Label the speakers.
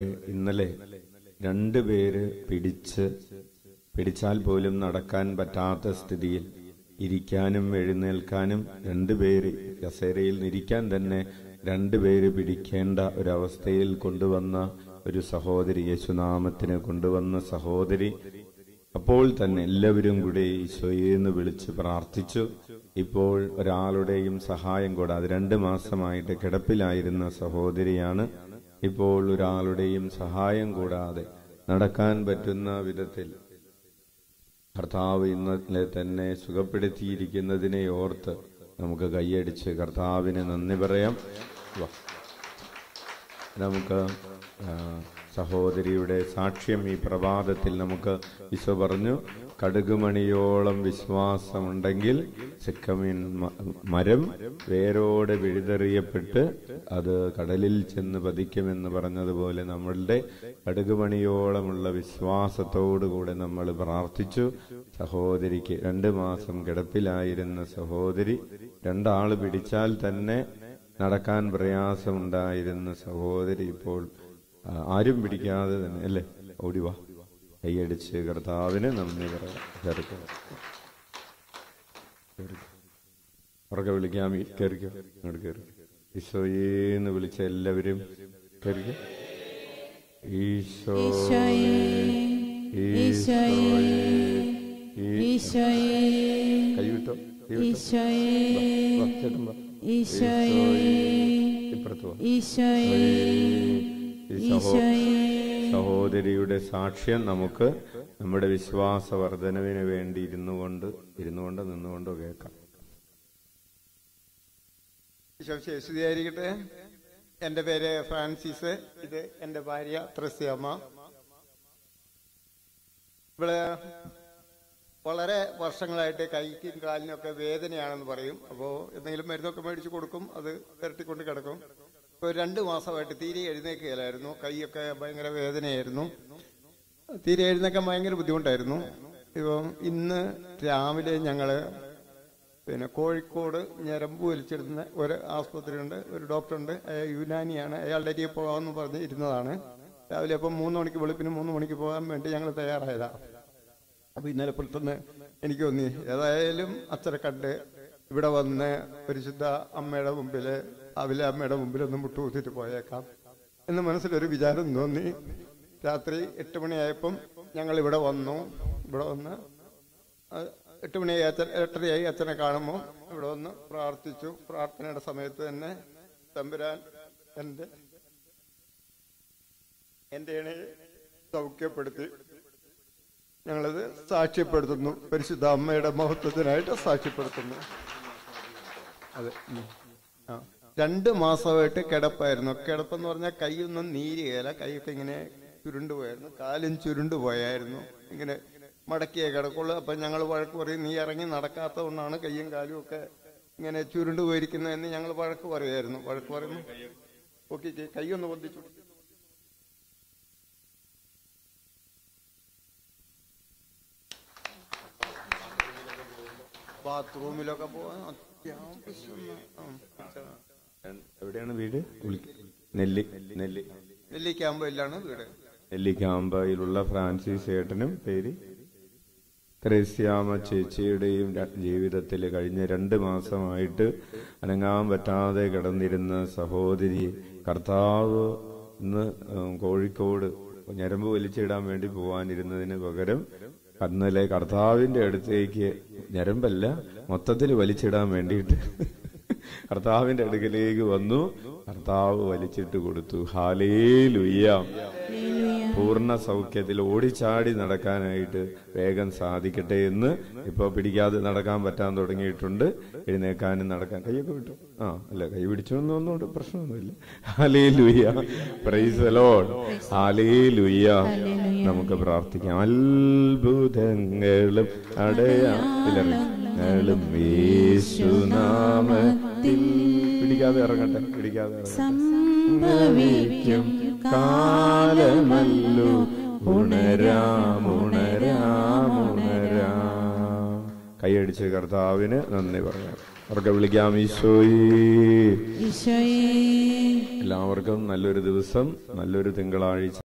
Speaker 1: ഇന്നലെ രണ്ടുപേര് പിടിച്ച് പിടിച്ചാൽ പോലും നടക്കാൻ പറ്റാത്ത സ്ഥിതിയിൽ ഇരിക്കാനും എഴുന്നേൽക്കാനും രണ്ടുപേര് കസേരയിൽ നിന്നിരിക്കാൻ തന്നെ രണ്ടുപേര് പിടിക്കേണ്ട ഒരവസ്ഥയിൽ കൊണ്ടുവന്ന ഒരു സഹോദരി യേശുനാമത്തിന് കൊണ്ടുവന്ന സഹോദരി. അപ്പോൾ തന്നെ എല്ലാവരും കൂടെ കൂടി നിന്ന് വിളിച്ച് പ്രാർത്ഥിച്ചു. ഇപ്പോൾ ഒരാളുടെയും സഹായം കൂടാതെ രണ്ട് മാസമായിട്ട് കിടപ്പിലായിരുന്ന സഹോദരിയാണ് ഇപ്പോൾ ഒരാളുടെയും സഹായം കൂടാതെ നടക്കാൻ പറ്റുന്ന വിധത്തിൽ കർത്താവ് ഇന്നലെ തന്നെ സുഖപ്പെടുത്തിയിരിക്കുന്നതിനെ ഓർത്ത് നമുക്ക് കൈയടിച്ച് കർത്താവിന് നന്ദി പറയാം. നമുക്ക് സഹോദരിയുടെ സാക്ഷ്യം ഈ പ്രഭാതത്തിൽ നമുക്ക് ഈശോ പറഞ്ഞു. കടുകുമണിയോളം വിശ്വാസമുണ്ടെങ്കിൽ ചെക്കമീൻ മരം വേരോടെ വിഴുതെറിയപ്പെട്ട് അത് കടലിൽ ചെന്ന് പതിക്കുമെന്ന് പറഞ്ഞതുപോലെ നമ്മളുടെ കടുകുമണിയോളമുള്ള വിശ്വാസത്തോടുകൂടെ നമ്മൾ പ്രാർത്ഥിച്ചു. സഹോദരിക്ക് രണ്ട് മാസം കിടപ്പിലായിരുന്ന സഹോദരി രണ്ടാൾ പിടിച്ചാൽ തന്നെ നടക്കാൻ പ്രയാസമുണ്ടായിരുന്ന സഹോദരി ഇപ്പോൾ ആരും പിടിക്കാതെ തന്നെ അല്ലേ? ഓടിവാ കൈയടിച്ച് കർത്താവിന് നന്ദി പറയാം. ഉറക്കെ വിളിക്കാം. കയറിക്കോ ഇങ്ങോട്ട് കയറി ഈശോയേന്ന് വിളിച്ച എല്ലാവരും കയറിക്കോ ഈശോ കൈവിട്ടോ. ഈശോ
Speaker 2: ഈശോ
Speaker 1: ഇപ്പുറത്ത്
Speaker 2: ഈശോയേ.
Speaker 1: സഹോദരിയുടെ സാക്ഷ്യം നമുക്ക് നമ്മുടെ വിശ്വാസ വർധനവിന് വേണ്ടി ഇരുന്നു കൊണ്ട് ഇരുന്നു കൊണ്ട് നിന്നുകൊണ്ടോ കേൾക്കാം.
Speaker 3: എന്റെ പേര് ഫ്രാൻസിസ്. ഇത് എന്റെ ഭാര്യ ത്രസ്യമ്മ. ഇവിടെ വളരെ വർഷങ്ങളായിട്ട് കൈക്കും കാലിനൊക്കെ വേദനയാണെന്ന് പറയും. അപ്പോൾ എന്തെങ്കിലും മരുന്നൊക്കെ മേടിച്ച് കൊടുക്കും അത് പുരട്ടിക്കൊണ്ട് കിടക്കും. ഇപ്പോൾ രണ്ട് മാസമായിട്ട് തീരെ എഴുന്നേക്കുകയില്ലായിരുന്നു. കൈയൊക്കെ ഭയങ്കര വേദനയായിരുന്നു. തീരെ എഴുന്നേക്കാൻ ഭയങ്കര ബുദ്ധിമുട്ടായിരുന്നു. ഇപ്പം ഇന്ന് രാവിലെ ഞങ്ങൾ പിന്നെ കോഴിക്കോട് ഞരമ്പ് വലിച്ചിരുന്ന ഒരു ആസ്പത്രിയുണ്ട് ഒരു ഡോക്ടറുണ്ട്. യുനാനിയാണ്. അയാളുടെ അരിയെ പോകാമെന്ന് പറഞ്ഞ് ഇരുന്നതാണ്. രാവിലെ അപ്പം മൂന്ന് മണിക്ക് വെളുപ്പിന് മൂന്ന് മണിക്ക് പോകാൻ വേണ്ടി ഞങ്ങൾ തയ്യാറായതാണ് അപ്പം ഇന്നലെ പുറത്തുനിന്ന് എനിക്ക് തോന്നി ഏതായാലും അച്ഛനെ കണ്ട് ഇവിടെ വന്ന് പരിശുദ്ധ അമ്മയുടെ മുമ്പിൽ മുമ്പിൽ ഒന്ന് മുട്ടുകുത്തിട്ട് പോയേക്കാം എന്ന് മനസ്സിലൊരു വിചാരം തോന്നി. രാത്രി എട്ട് മണിയായപ്പം ഞങ്ങൾ ഇവിടെ വന്നു. ഇവിടെ വന്ന് എട്ട് മണിയായി അച്ഛൻ എട്ടരയായി അച്ഛനെ കാണുമ്പോൾ ഇവിടെ വന്ന് പ്രാർത്ഥിച്ചു. പ്രാർത്ഥനയുടെ സമയത്ത് തന്നെ തമ്പുരാൻ എന്റെ എന്റെ ഇണയെ സൗഖ്യപ്പെടുത്തി. ഞങ്ങളത് സാക്ഷ്യപ്പെടുത്തുന്നു. പരിശുദ്ധ അമ്മയുടെ മഹത്വത്തിനായിട്ട് സാക്ഷ്യപ്പെടുത്തുന്നു. അതെ. ആ. രണ്ട് മാസമായിട്ട് കിടപ്പായിരുന്നു. കിടപ്പെന്ന് പറഞ്ഞാൽ കൈയൊന്നും നീരുകയില്ല. കൈയൊക്കെ ഇങ്ങനെ ചുരുണ്ടുപോയായിരുന്നു കാലും ചുരുണ്ടുപോയായിരുന്നു ഇങ്ങനെ മടക്കിയേ കിടക്കുള്ളൂ. അപ്പൊ ഞങ്ങൾ വഴക്ക് പറയും നീ ഇറങ്ങി നടക്കാത്തതുകൊണ്ടാണ് കൈയും കാലും ഒക്കെ ഇങ്ങനെ ചുരുണ്ടു പോയിരിക്കുന്നതെന്ന് ഞങ്ങൾ വഴക്ക് പറയുമായിരുന്നു. വഴക്ക് പറയുന്നു. ഓക്കെ കൈയൊന്ന് പൊന്തിച്ചു. ബാത്റൂമിലൊക്കെ പോകാൻ അത്യാവശ്യം.
Speaker 1: എവിടെയാണ് വീട്? നെല്ലി നെല്ലി നെല്ലി
Speaker 3: നെല്ലിക്കാമ്പയിലാണ് വീട്.
Speaker 1: നെല്ലിക്കാമ്പയിലുള്ള ഫ്രാൻസിസ് ഏട്ടനും പേര് ത്രേസ്യാമ ചേച്ചിയുടെയും ജീവിതത്തിൽ കഴിഞ്ഞ രണ്ട് മാസമായിട്ട് അനങ്ങാൻ പറ്റാതെ കിടന്നിരുന്ന സഹോദരി കർത്താവ് ഇന്ന് കോഴിക്കോട് ഞരമ്പ് വലിച്ചിടാൻ വേണ്ടി പോവാനിരുന്നതിന് പകരം അന്നലെ കർത്താവിന്റെ അടുത്തേക്ക് ഞരമ്പല്ല മൊത്തത്തിൽ വലിച്ചിടാൻ വേണ്ടിയിട്ട് കർത്താവിന്റെ അടുക്കലേക്ക് വന്നു. കർത്താവ് വലിച്ചിട്ട് കൊടുത്തു. ഹാലേ ലുയ്യാം പൂർണ സൗഖ്യത്തിൽ ഓടിച്ചാടി നടക്കാനായിട്ട് വേഗം സാധിക്കട്ടെ എന്ന് ഇപ്പൊ പിടിക്കാതെ നടക്കാൻ പറ്റാൻ തുടങ്ങിയിട്ടുണ്ട്. എഴുന്നേക്കാനും നടക്കാൻ കൈയൊക്കെ വിട്ടു. ആ അല്ല കൈ പിടിച്ചൊന്നും പ്രശ്നമൊന്നുമില്ല. ഹാലേ ലുയ്യ പ്രൈസ് ലോഡ് ഹാലേ ലുയ്യ നമുക്ക് പ്രാർത്ഥിക്കാം. അത്ഭുതങ്ങളും അടയാളങ്ങളും പിടിക്കാതെ ഇറങ്ങട്ടെ പിടിക്കാതെ ഇറങ്ങട്ടെ. സംഭവിക്കും കാലമല്ലു. കൈയടിച്ച് കർത്താവിന് നന്ദി പറയാം അവർക്ക് വിളിക്കാം
Speaker 2: ഈശോയേ.
Speaker 1: എല്ലാവർക്കും നല്ലൊരു ദിവസം നല്ലൊരു തിങ്കളാഴ്ച.